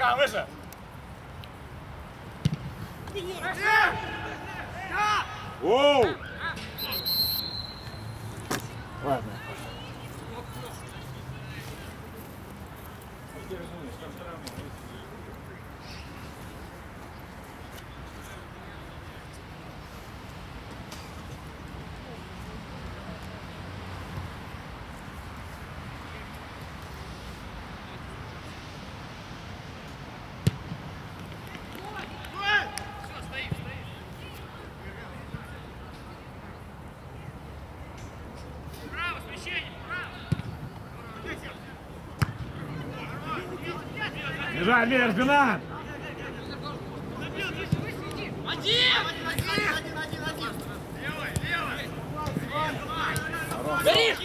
Тарган, выше! Оу! Бежать, Мир, спина! Горишь!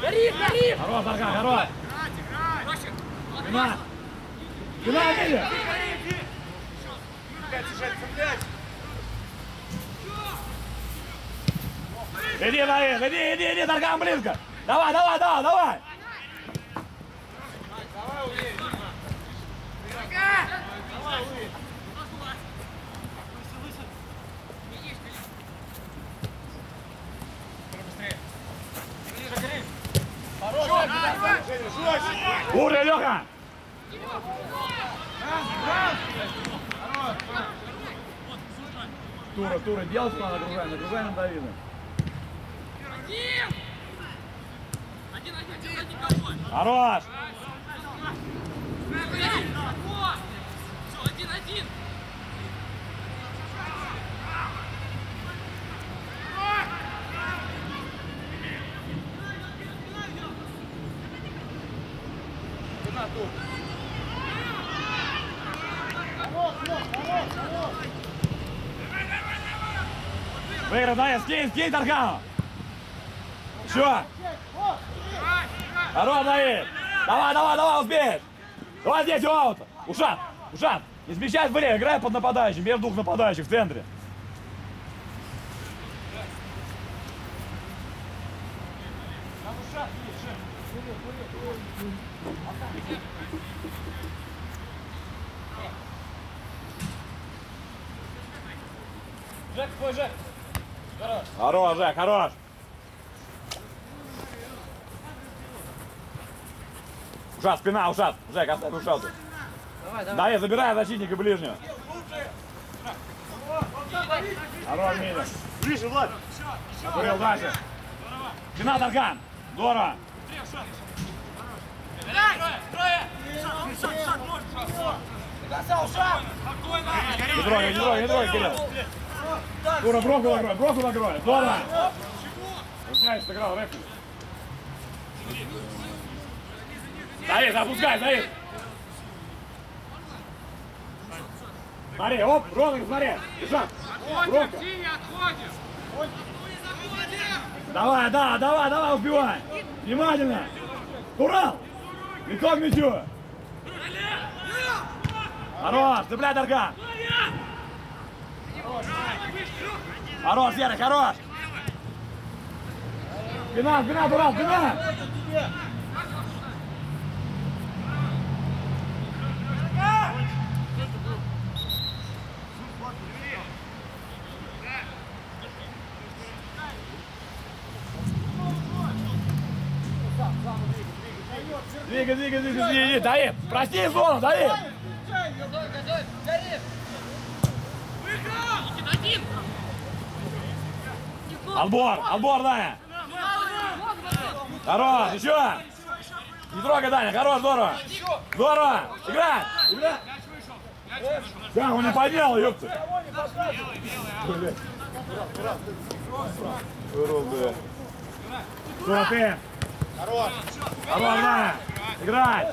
Горишь, горишь! Хорош, Тарган, хорош! Спина! Спина, Мир! Иди, Давид, иди, иди, иди, Тарган, близко! Давай, давай, давай, давай! Ура, Леха! Тура, Тура, делать надо, нагружай, нагружай на Давида. Один, один, один, один, кого? Хорош! Давид, скинь, скинь, Таргану! Все! Хорош, Давид! Давай, давай, давай, успеешь! Давай здесь, аут! Ушат! Ушат! Не смещай влево, играй под нападающим, между двух нападающих в центре. Жек, твой Жек. Хорош, Жек, хорош! Ушат, спина, ушат! Жек, оставь ушату. Давай, давай. Давид, забирай защитника ближнего. Хорош, Миля. Ближе, Влад! Курил дальше. Спина, Тарган. Здорово. Не трогай, не трогай, не трогай, Кирилл. Тура, броку накрой, броку накрой. Здорово. Равняйся, сыграл, рэп. Давид, опускай, Давид. Смотри, оп, Ронок, смотри. Бежать. Брока. Давай, да, давай, давай, успевай. Внимательно. Урал. Лицо к мячу. Хорош, цепляй Дарган. Хорош, Серый, хорош. Спина, спина, Урал, спина. Двигай, двигай, двигай, двигай, Давид, прости зону, Давид. Никит, один. Отбор, отбор, Даня. Хорош, еще. Не трогай, Даня, хорош, здорово. Здорово. Играй, играй. Да, он не поднял, ёпта. Блядь. Урод, бля. Что ты? Хорош! Хорош, Даня. Играй.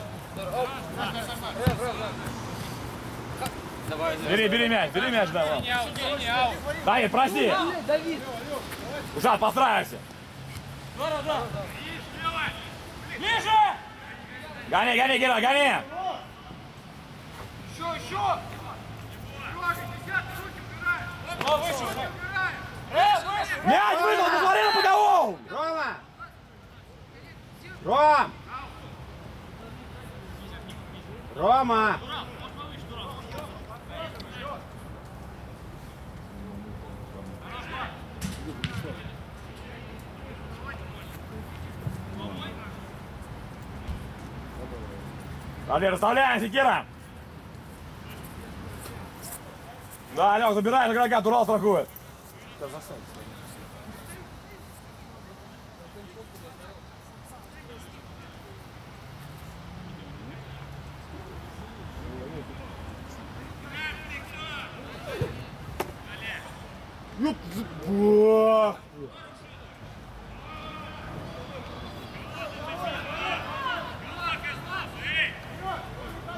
Бери, бери мяч, бери мяч, давай. Давид, прости. Давид. Ужас, постраивайся. Ближе! Гони, гони, Гера, гони. Еще, еще! Мяч вышел, посмотри на боковом. Рома! Ром! Рома! Далее, расставляемся, Кира. Да, Лех, забираешь игрока, Турал страхует. Ну, бах!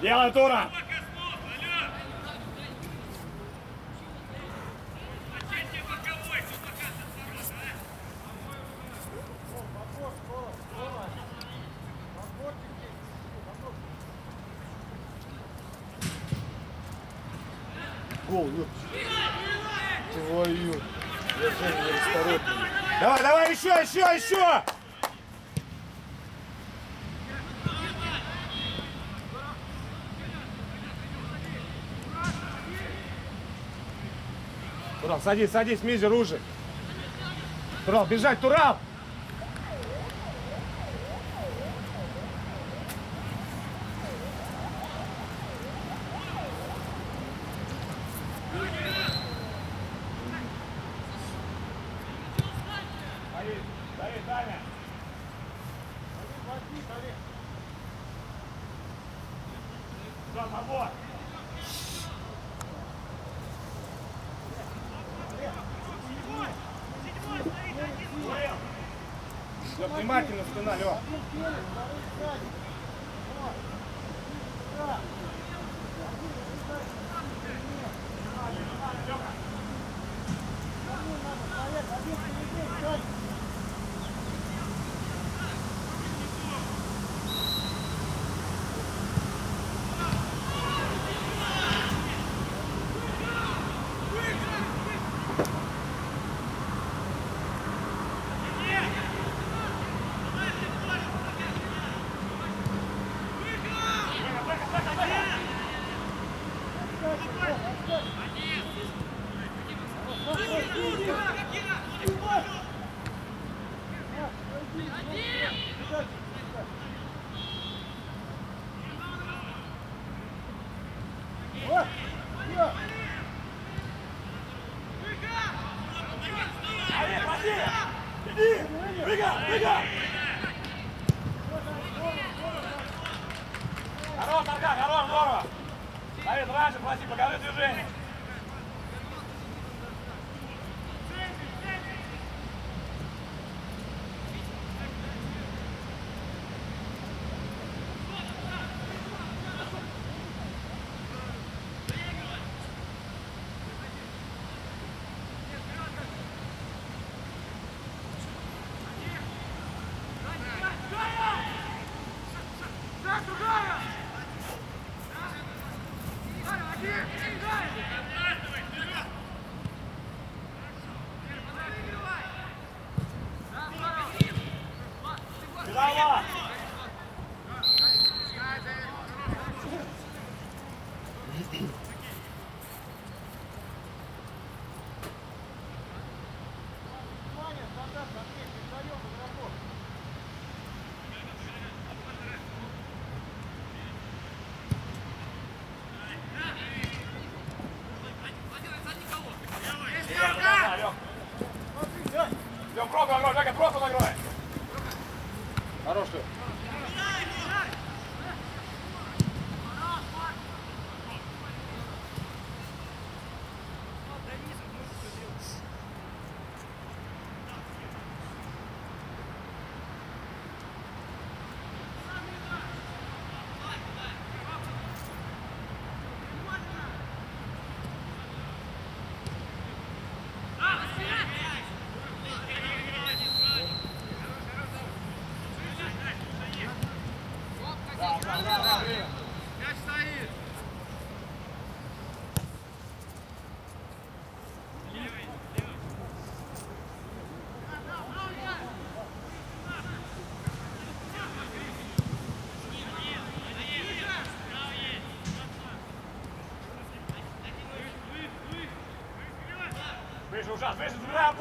Делай, Тура. Гол, ёп. Давай, давай, еще, еще, еще! Турал, садись, садись, Мизер, уже. Турал, бежать, Турал!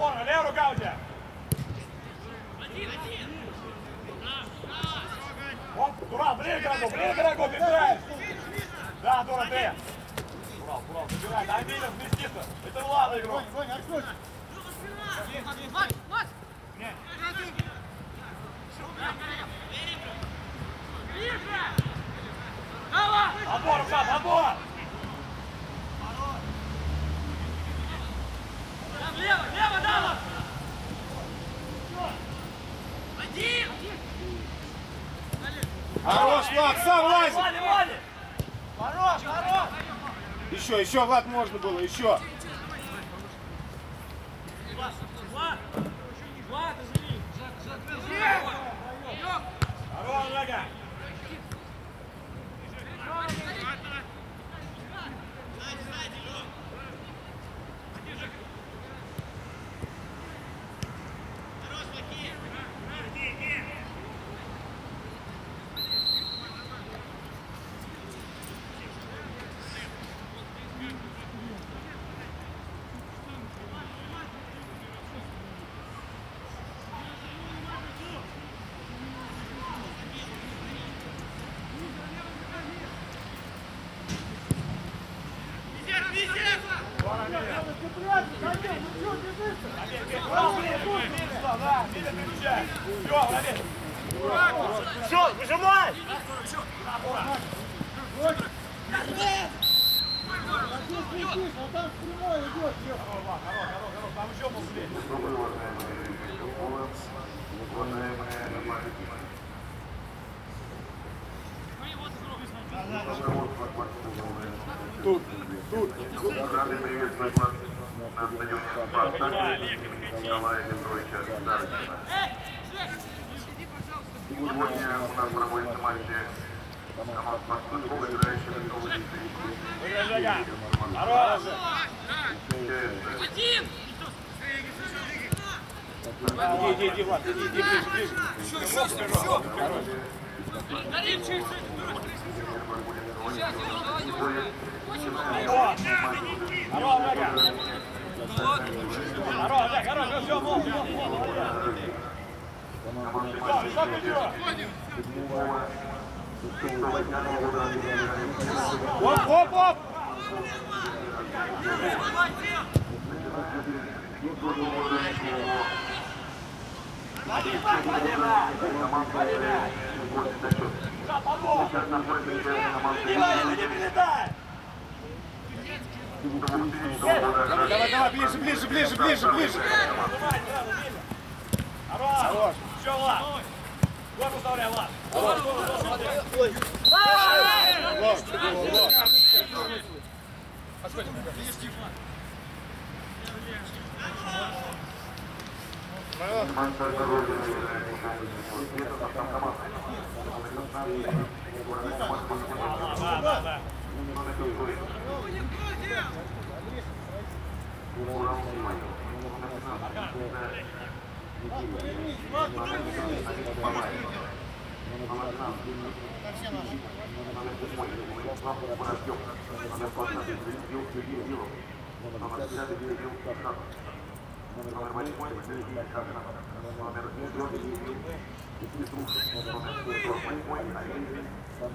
Выше, забирай опору, левая рука у тебя. Оп, Турал, блин, дорогой, блин, дорогой, перебираешь. Да, Тура, ты. Турал, Турал, забирай, дай Миля вместиться. Это Влада игрок. Макс, Макс! Давай! Отбор, ужас, отбор. Там лево, лево, Дава! Один! Хорош, Влад, сам лазит. Хорош, хорош. Еще, еще, Влад, можно было, еще. Влад, Влад, извини! Здорово, Жека. Турал, блин, блин, сюда, да, Миля, переключай. Все, молодец. Все, выжимай. Хорош, хорош, хорош, хорош, там еще посмотреть. Тут, тут. Рады приветствовать вас на стадионе «Спартак» Николая Петровича Старостина. Сегодня у нас проводится матч команд «Спартак», играющих в Новой Выиграй, Жека. Хорош. Один! Иди, иди, иди, Влад, иди, иди, ближе, ближе. Горит чуть-чуть! Сейчас, Егор, давай, не уходи. Хорош, Жека. Хорош, Жека, хорош, все, все, молча, молча, молодец. Все, высокий бюро. Оп, оп, оп. Да, подбор. Не лови, не прилетай. Давай, давай, ближе, ближе, ближе, ближе, ближе. Хорош. Все, Влад. Вот уставляй, Влад. Влад, Влад. Да,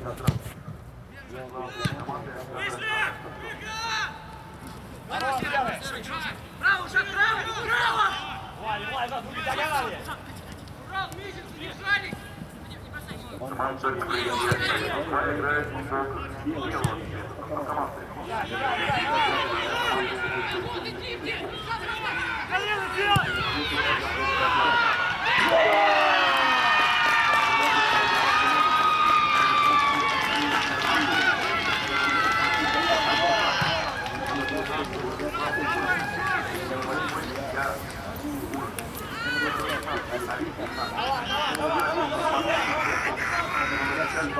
да, да. Хорош, делай. Право, шаг право, право! Влади, Влади, да, други диагонали. Урал, месяц, бежали! Не бросай, не Команда играет в белого цвета. Команда.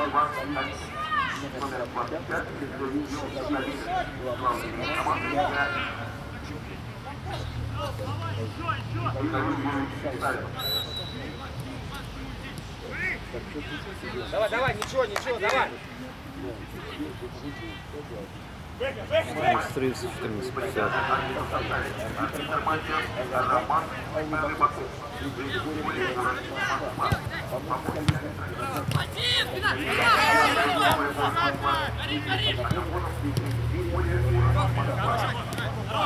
Вот, иди, иди! Номер 25, Команда играет. Давай, давай, ничего, ничего, давай. Викинь, викинь, викинь. 30, 14, 50. Арбитр матча Роман Рыбаков.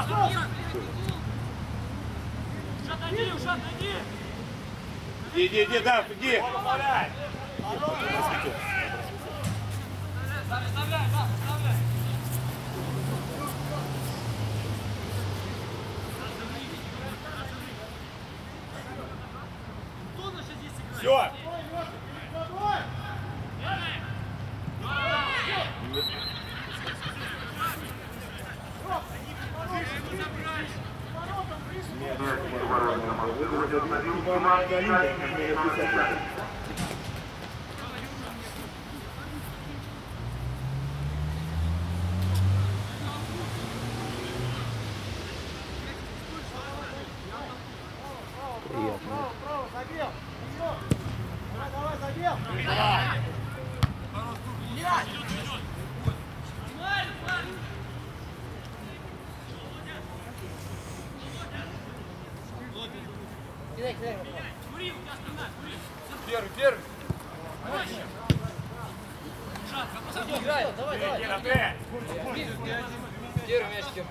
Один! Отойди, уже отойди! Иди, иди, иди, да, иди. Помогай. Заставляй, да, играет? Все. Приятно. Первый, первый. Кира, ты. Сейчас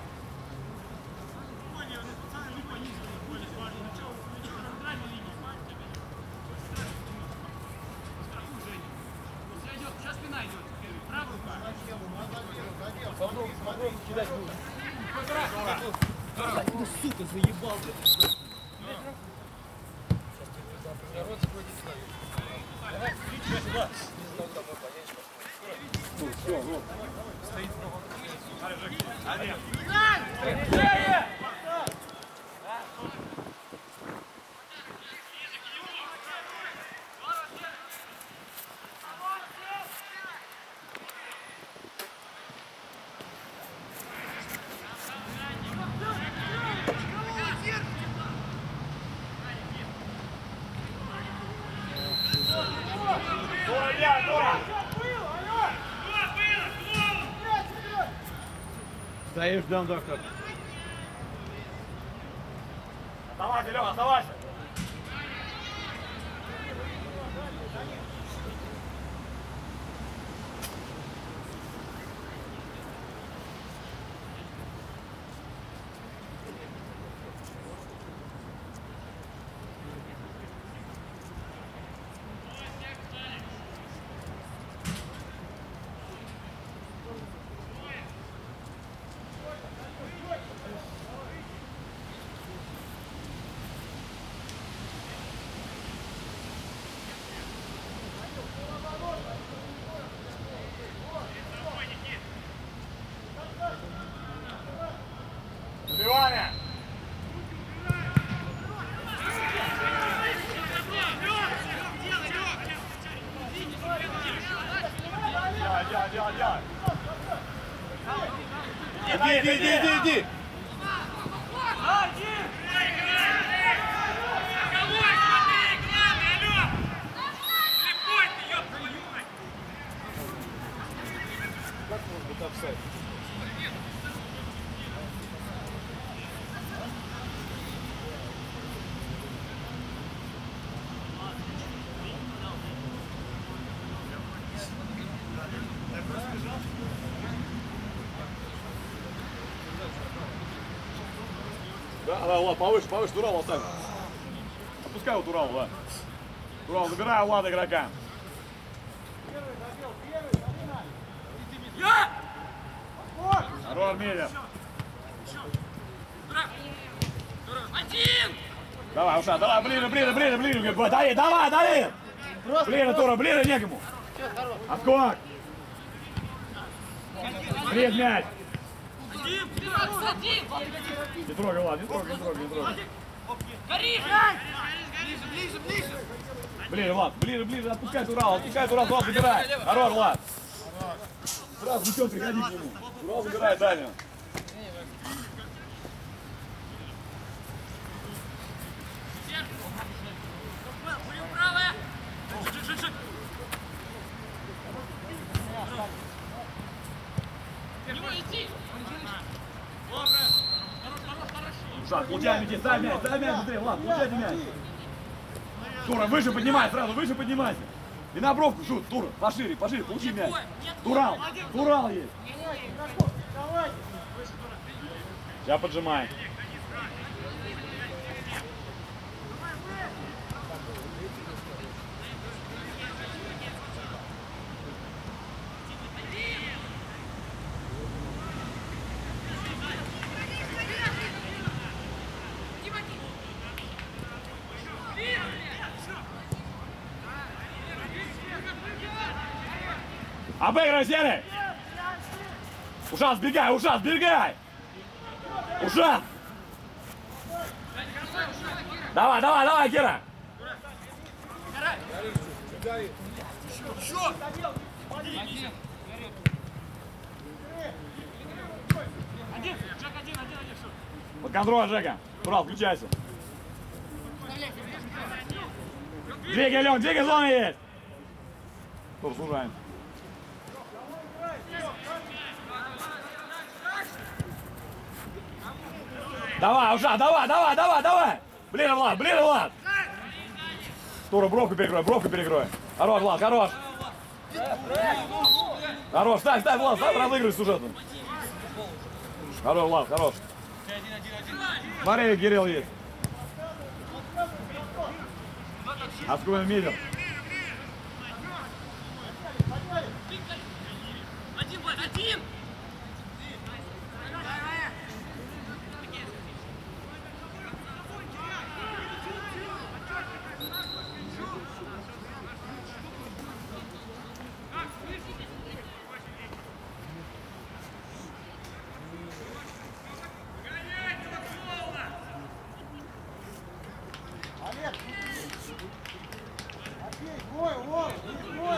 Стоишь, ждем доктор. Оставайся, Лёва, оставайся. Забивание. Делай, делай, делай, делай. Иди, иди, иди, иди, иди. Головой смотри, главное, алло! Слепой ты, ёб твою мать! Да, да, Влад, повыше, повыше, Турал оставь. Отпускай вот Урал, да. Урал, забирай Влада игрока. Хорош, Миля. Один! Давай, уша, давай, ближе, ближе, ближе, ближе. Давай, давай, давай. Ближе, Тура, ближе некому. Отскок. Привет, мяч. Один! Не трогай, Влад, не трогай, не трогай, не трогай. Гори! Ближе, Влад, ближе, ближе, отпускай Турал, отпускай Турал, Турал забирай. Хорош, Влад. Сразу бычок, приходи к нему. Турал забирай дальнего. Получай мяч, дай мяч, дай мяч быстрее, Влад, получайте мяч. Тура, выше поднимай, сразу, выше поднимайся. И на бровку шут, Тура, пошире, пошире, получи мяч. Турал, Турал есть. Сейчас поджимаем. Обыгрывай, Серый! Ушат, сбегай, ушат, сбегай! Ушат! Давай, давай, давай, Кира! Под контроль, Жека. Турал, включайся. Двигай, Лен, двигай, зона есть. Тур, сужаем. Давай, Уша, давай, давай, давай, давай. Блин, Влад, блин, Влад. Тура, бровку перекрой, бровку перекрой. Хорош, Влад, хорош. Хорош, ставь, ставь, Влад, ставь, разыгрывай сюжетом. Хорош, Влад, хорош. Смотри, Кирилл есть. Аскуин видел. Один, Влад, один!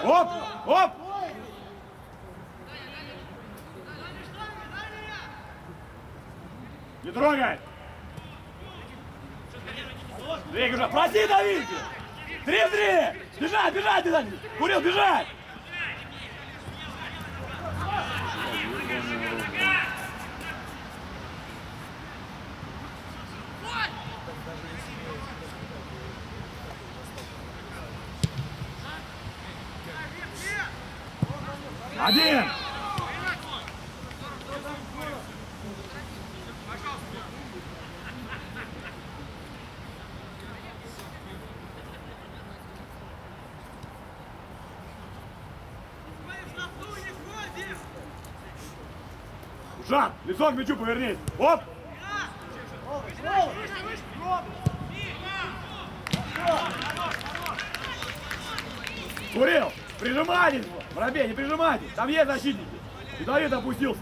Оп, оп. Не трогай. Двигай уже. Проси, давите. Три в три. Бежать, бежать, бежать. Курил, бежать. Один. Жан, лицом к мячу повернись. Оп. Курил, прижимайтесь, воробей, не прижимайтесь, там есть защитники. Давид опустился.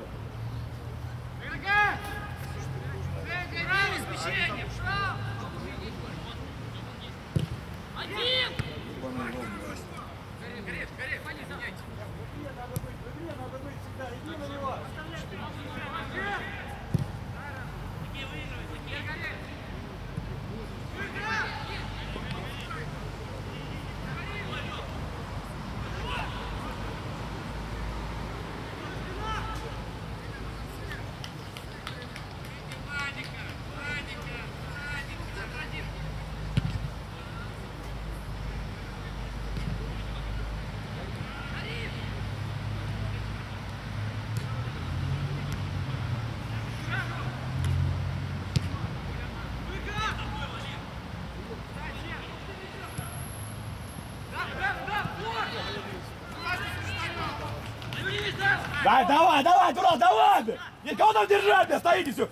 Дай, давай, давай, дурак, давай! Нет, кого там держать, бля, стоите все.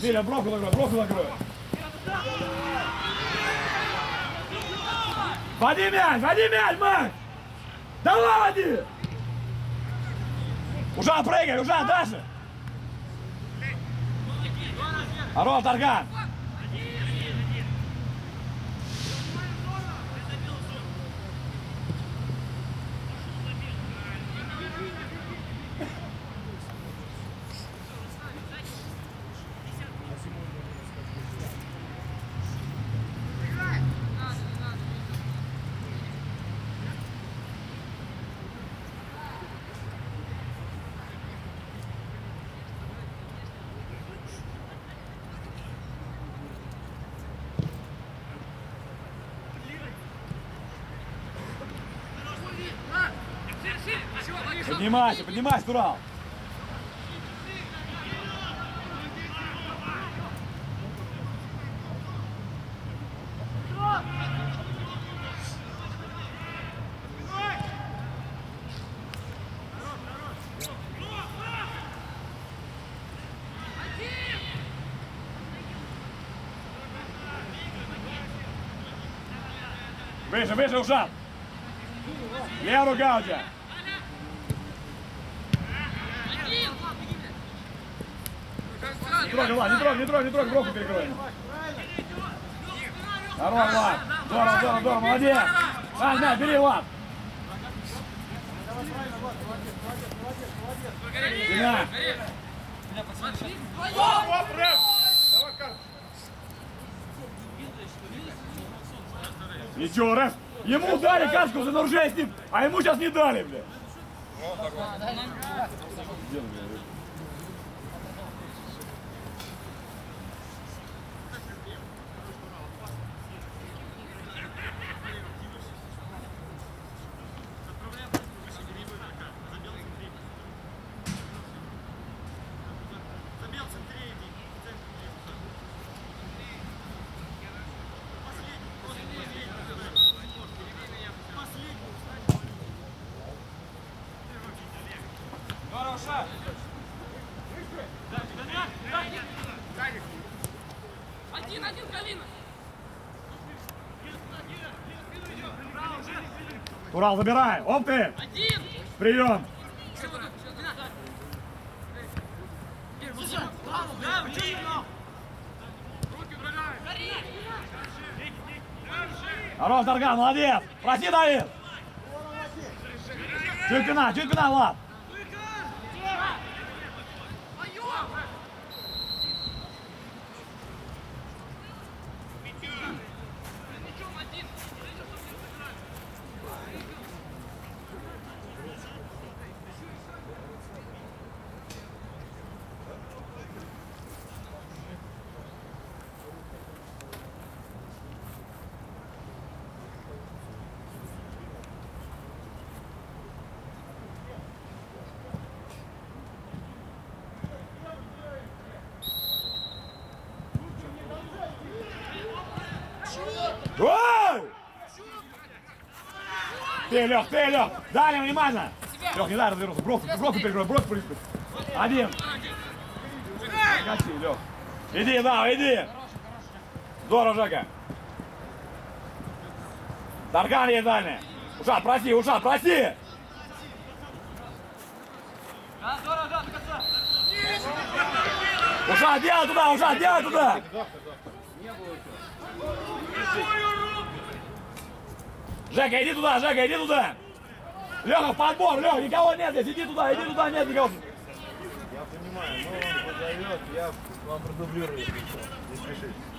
Виля, бровку накрой, бровку накрой. Води мяч, води мяч, Макс! Давай, води! Ужан, прыгай, Ужан, дальше! Хорош, Тарган! Поднимайся, поднимайся, Турал. Выше, выше, Ушан. Левая рука трогай, Влад, не трогай, не трогай, не трогай, бровку перекрой. Здорово, Влад. Здорово, здорово, здорово, молодец. Ань, на, бери, Влад. Сильно. Ничего, Рэф, ему дали карту за нарушение с ним, а ему сейчас не дали, блядь. Турал, забирай. Оп ты. Один! Прием. Хорош, Дарган, молодец. Проси, Давид. Чуть пина, чуть пина, Влад. Ой! Ты, Лех, ты, Лех! Далее, внимательно! Лех, не дай развернуться. Бровку, бровку перекрой, бровку перекрой. Один. Качи, Лех. Иди, да, иди. Здорово, Жека. Дарган есть дальний. Ушат, проси, ушат, проси! Ушат, делай туда, ушат, делай туда! Жека, иди туда, Жека, иди туда! Леха, в подбор, Леха, никого нет здесь, иди туда, иди туда, нет никого. Я понимаю, но он позовет, я вам продублирую. Не спешите.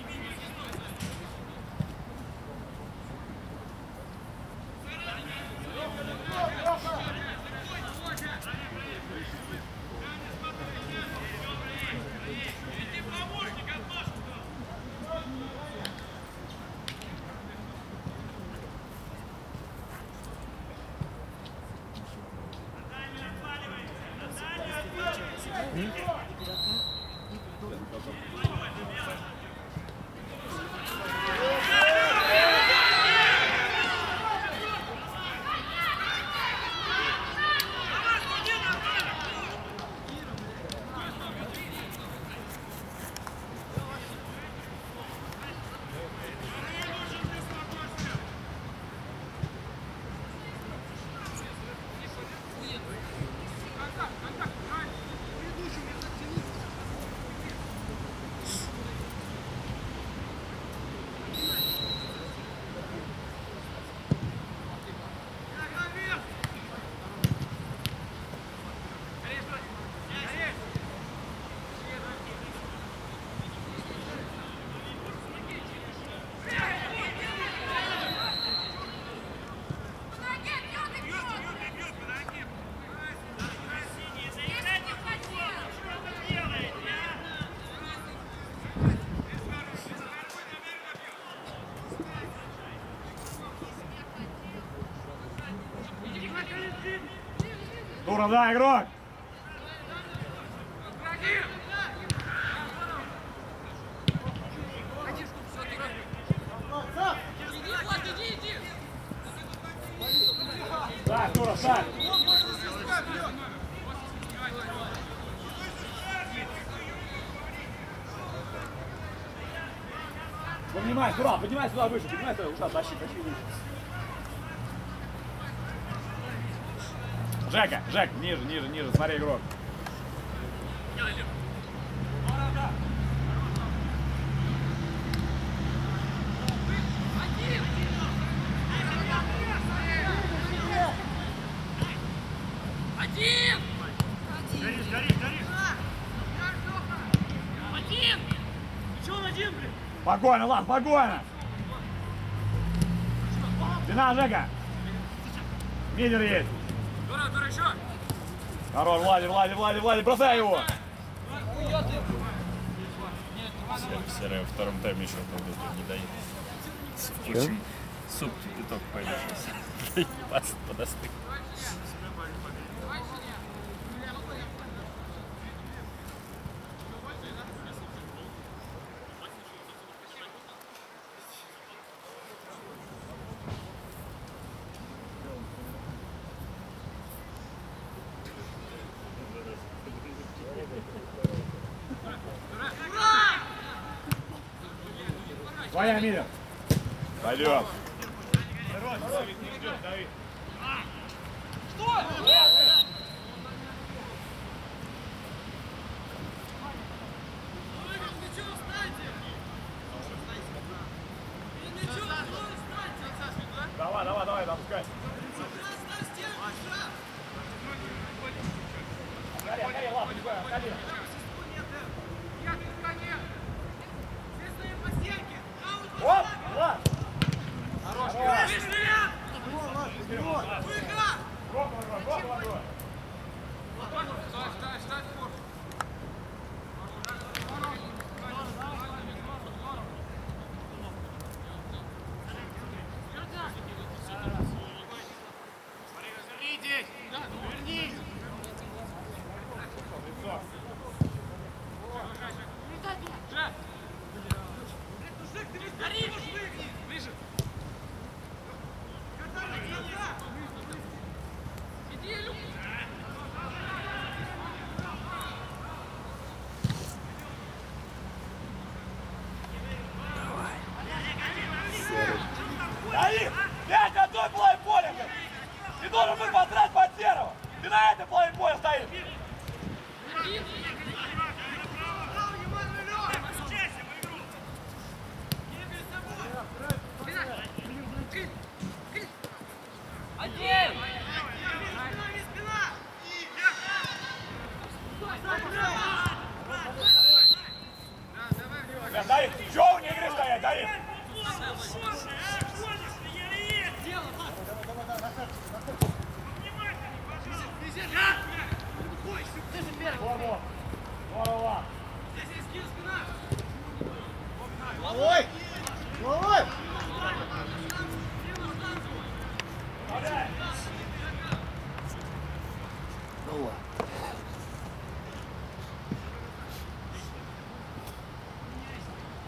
Тура, да, игрок! Так, Тура, так! Поднимай, Тура, поднимай сюда выше, поднимай сюда, уша, тащи, тащи выше. Жека, Жек, ниже, ниже, ниже, смотри, игрок. Спокойно, Влад, спокойно! Спина, Жека! Мидер есть! Дура, дура, еще! Хорош, Влади, Влади, Влади, Влади, бросай его! Серый втором тайме еще побыл, не дает. Чем? Суп кипяток пойдет сейчас. Паст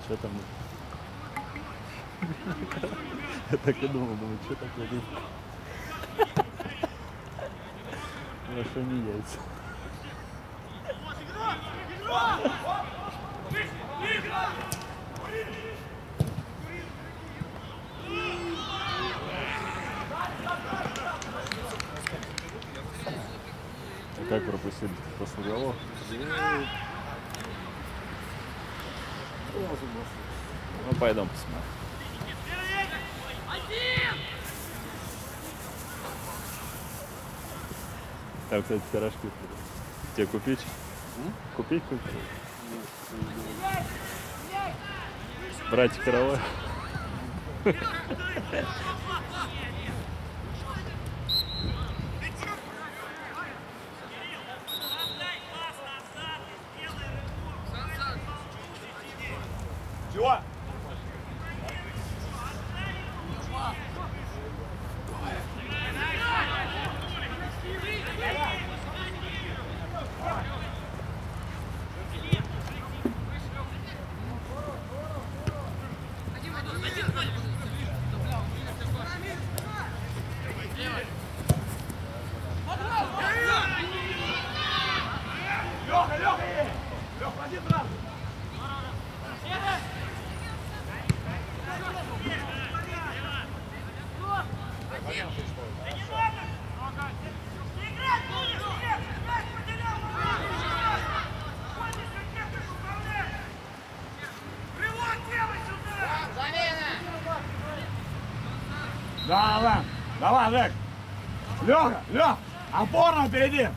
Что там? Я так и думал, думаю, что такое? Хорошо не. А как пропустили после голов? Ну, пойдем посмотрим. Один! Там, кстати, пирожки. Тебе купить? Купить купить? Братик Каравай. Давай, Жек. Леха, Леха, опорно впереди.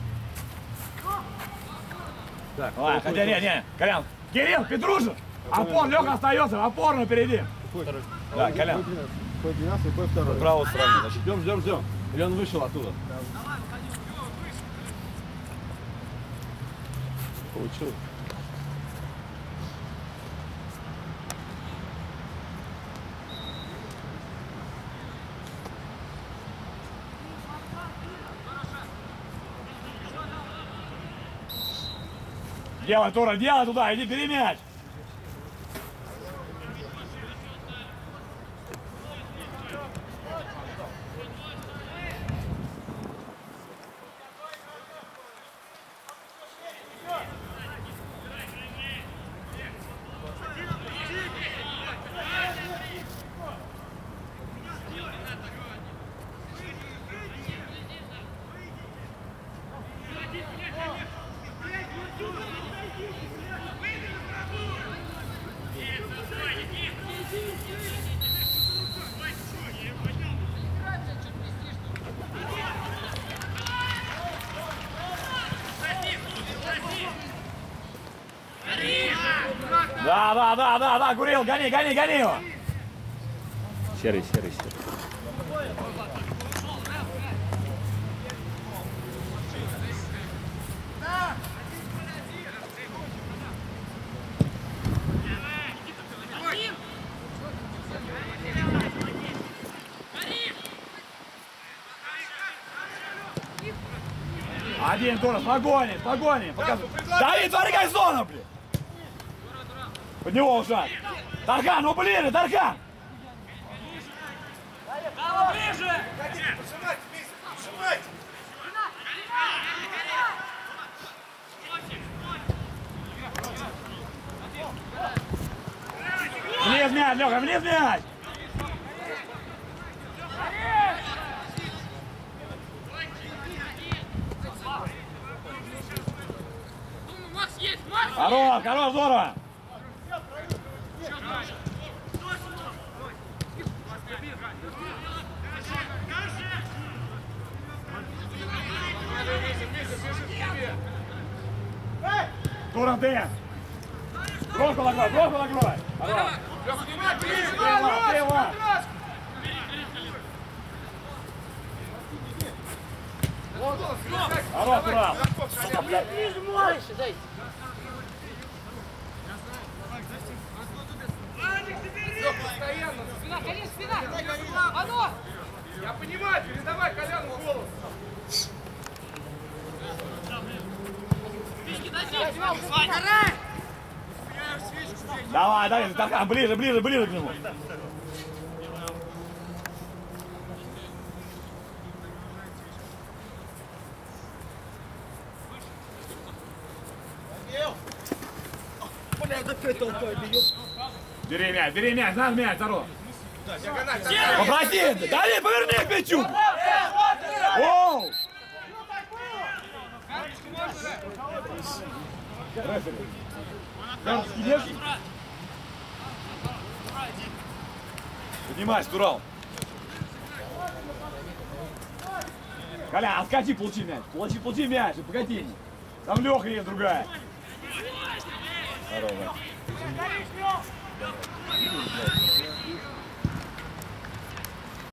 Так, Давай, хотя нет, нет, Колян. Кирилл, Петрушин. Опор, Леха остается, опорно впереди. Да, Колян. Хоть 12, хоть второй. Право стороны, значит. Ждем, ждем, ждем. Или он вышел оттуда? Получил. Делай, Тура, делай туда, иди перемяч. Да, да, да, Курил, гони, гони, гони его. Серый, серый, серый. Один, Тура, с погони, погони. Показывай. Давид, торгай зону, блин. Под него ушат. Тархан, ну ближе, Тархан. Вниз мяч, Леха, вниз мяч. Хорош, хорош, здорово. Тура, ты. Бровку накрой, бровку накрой. Стрела, стрела. Хорош, Тура. Спина, колен, спина! Ну! Я понимаю, передавай Коляну голос. Давай, давай, Тархан, ближе, ближе, ближе к нему. Бери мяч, бери мяч, надо мяч, здорово. Попроси, Давид, поверни к мячу. Оу! Поднимайся, Турал. Коля, откати, получи мяч. Получи, получи мяч, и погоди. Там Леха есть другая. Здорово.